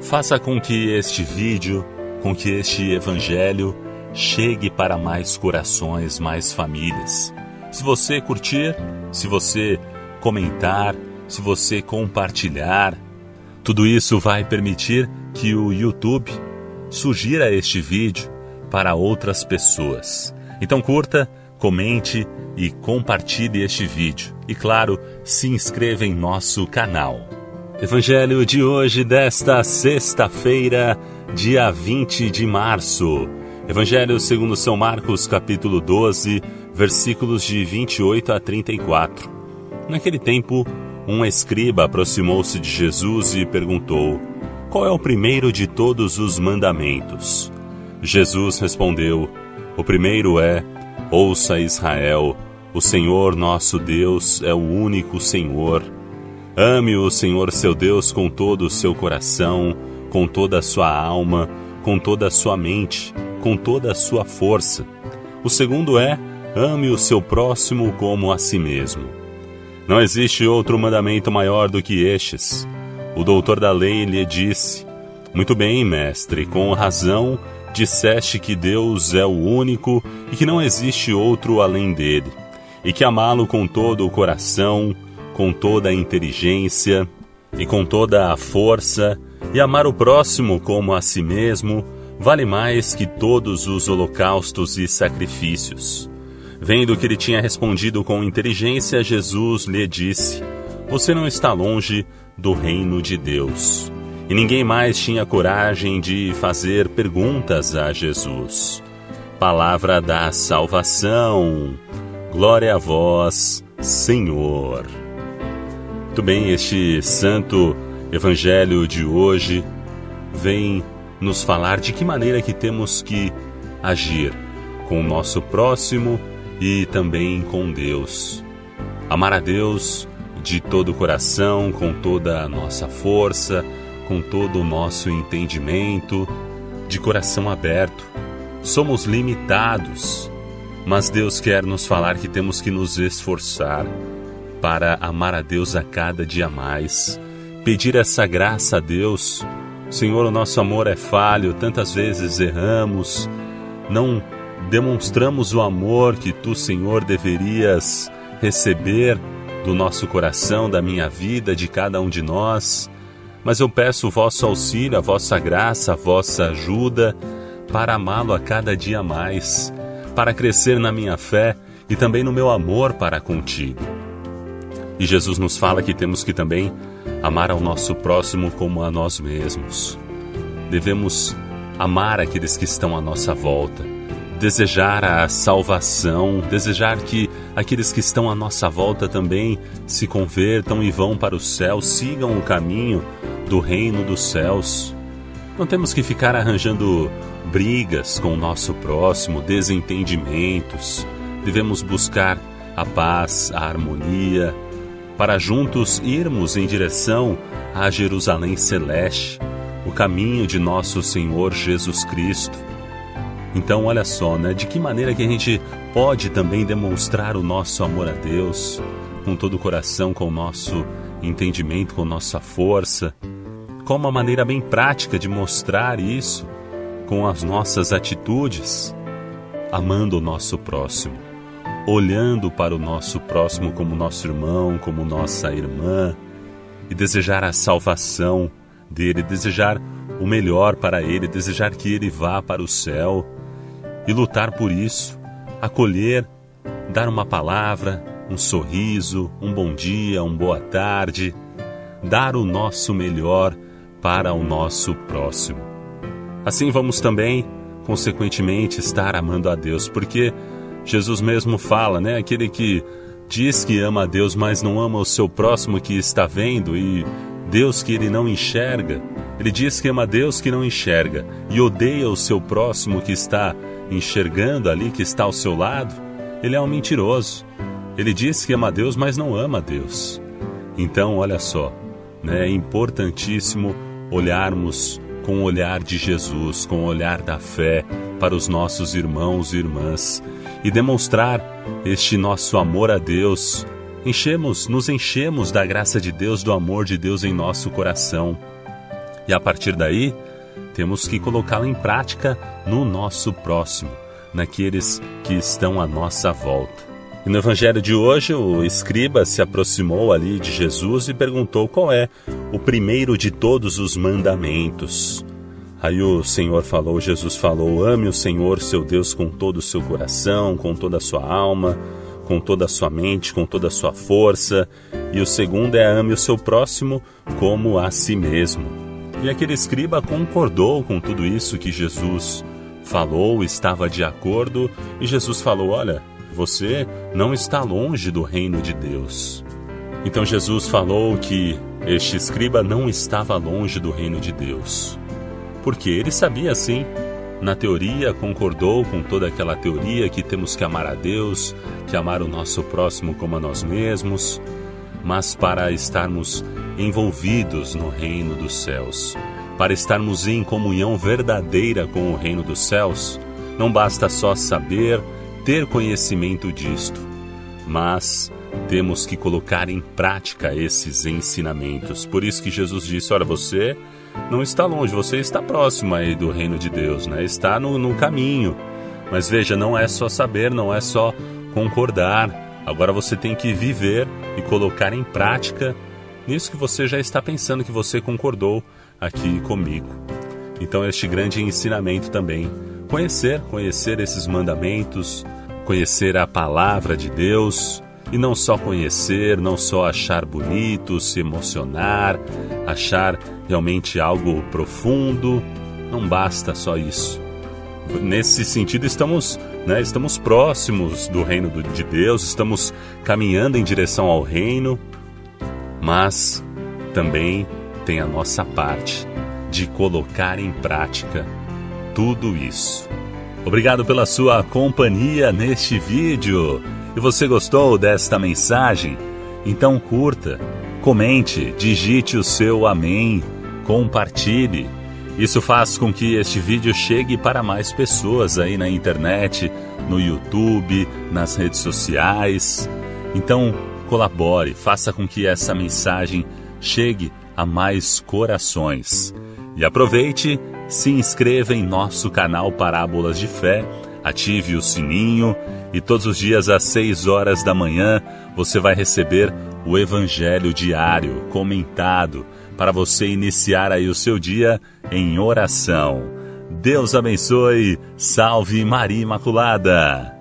Faça com que este vídeo, com que este evangelho chegue para mais corações, mais famílias. Se você curtir, se você comentar, se você compartilhar, tudo isso vai permitir que o YouTube sugira este vídeo para outras pessoas. Então curta, comente e compartilhe este vídeo. E claro, se inscreva em nosso canal. Evangelho de hoje, desta sexta-feira, dia 20 de março. Evangelho segundo São Marcos, capítulo 12, versículos de 28 a 34. Naquele tempo, um escriba aproximou-se de Jesus e perguntou: Qual é o primeiro de todos os mandamentos? Jesus respondeu: O primeiro é: Ouça Israel, o Senhor nosso Deus é o único Senhor. Ame o Senhor seu Deus com todo o seu coração, com toda a sua alma, com toda a sua mente, com toda a sua força. O segundo é: ame o seu próximo como a si mesmo. Não existe outro mandamento maior do que estes. O doutor da lei lhe disse: Muito bem, mestre, com razão disseste que Deus é o único e que não existe outro além dele, e que amá-lo com todo o coração, com toda a inteligência e com toda a força, e amar o próximo como a si mesmo, vale mais que todos os holocaustos e sacrifícios. Vendo que ele tinha respondido com inteligência, Jesus lhe disse: Você não está longe do reino de Deus. E ninguém mais tinha coragem de fazer perguntas a Jesus. Palavra da salvação. Glória a vós, Senhor. Muito bem, este santo evangelho de hoje vem nos falar de que maneira que temos que agir com o nosso próximo e também com Deus. Amar a Deus de todo o coração, com toda a nossa força, com todo o nosso entendimento, de coração aberto. Somos limitados, mas Deus quer nos falar que temos que nos esforçar para amar a Deus a cada dia mais, pedir essa graça a Deus. Senhor, o nosso amor é falho, tantas vezes erramos, não demonstramos o amor que tu, Senhor, deverias receber do nosso coração, da minha vida, de cada um de nós. Mas eu peço o vosso auxílio, a vossa graça, a vossa ajuda para amá-lo a cada dia mais, para crescer na minha fé e também no meu amor para contigo. E Jesus nos fala que temos que também amar ao nosso próximo como a nós mesmos. Devemos amar aqueles que estão à nossa volta, desejar a salvação, desejar que aqueles que estão à nossa volta também se convertam e vão para o céu, sigam o caminho do reino dos céus. Não temos que ficar arranjando brigas com o nosso próximo, desentendimentos. Devemos buscar a paz, a harmonia, para juntos irmos em direção à Jerusalém Celeste, o caminho de nosso Senhor Jesus Cristo. Então, olha só, né? De que maneira que a gente pode também demonstrar o nosso amor a Deus com todo o coração, com o nosso entendimento, com nossa força, com uma maneira bem prática de mostrar isso com as nossas atitudes, amando o nosso próximo olhando para o nosso próximo como nosso irmão, como nossa irmã, e desejar a salvação dele, desejar o melhor para ele, desejar que ele vá para o céu e lutar por isso, acolher, dar uma palavra, um sorriso, um bom dia, uma boa tarde, dar o nosso melhor para o nosso próximo. Assim vamos também, consequentemente, estar amando a Deus, porque Jesus mesmo fala, né? Aquele que diz que ama a Deus, mas não ama o seu próximo que está vendo e Deus que ele não enxerga. Ele diz que ama a Deus que não enxerga e odeia o seu próximo que está enxergando ali, que está ao seu lado. Ele é um mentiroso. Ele diz que ama a Deus, mas não ama a Deus. Então, olha só, né? é importantíssimo olharmos com o olhar de Jesus, com o olhar da fé para os nossos irmãos e irmãs e demonstrar este nosso amor a Deus. Enchemos, nos enchemos da graça de Deus, do amor de Deus em nosso coração. E a partir daí, temos que colocá-lo em prática no nosso próximo, naqueles que estão à nossa volta. E no evangelho de hoje, o escriba se aproximou ali de Jesus e perguntou qual é o primeiro de todos os mandamentos. Aí o Senhor falou, Jesus falou: ame o Senhor seu Deus com todo o seu coração, com toda a sua alma, com toda a sua mente, com toda a sua força. E o segundo é ame o seu próximo como a si mesmo. E aquele escriba concordou com tudo isso que Jesus falou, estava de acordo, e Jesus falou: Olha, você não está longe do reino de Deus. Então Jesus falou que este escriba não estava longe do reino de Deus. Porque ele sabia sim, na teoria concordou com toda aquela teoria que temos que amar a Deus, que amar o nosso próximo como a nós mesmos, mas para estarmos envolvidos no reino dos céus, para estarmos em comunhão verdadeira com o reino dos céus, não basta só saber, ter conhecimento disto, mas temos que colocar em prática esses ensinamentos. Por isso que Jesus disse: Olha, você não está longe, você está próximo aí do reino de Deus, né? Está no, no caminho. Mas veja, não é só saber, não é só concordar. Agora você tem que viver e colocar em prática nisso que você já está pensando que você concordou aqui comigo. Então, este grande ensinamento também conhecer, conhecer esses mandamentos, conhecer a palavra de Deus e não só conhecer, não só achar bonito, se emocionar, achar realmente algo profundo, não basta só isso. Nesse sentido, estamos, né, estamos próximos do reino de Deus, estamos caminhando em direção ao reino, mas também tem a nossa parte de colocar em prática tudo isso. Obrigado pela sua companhia neste vídeo. E você gostou desta mensagem? Então curta, comente, digite o seu amém, compartilhe. Isso faz com que este vídeo chegue para mais pessoas aí na internet, no YouTube, nas redes sociais. Então colabore, faça com que essa mensagem chegue a mais corações. E aproveite se inscreva em nosso canal Parábolas de Fé, ative o sininho e todos os dias às 6 horas da manhã você vai receber o Evangelho diário comentado para você iniciar aí o seu dia em oração. Deus abençoe, salve Maria Imaculada!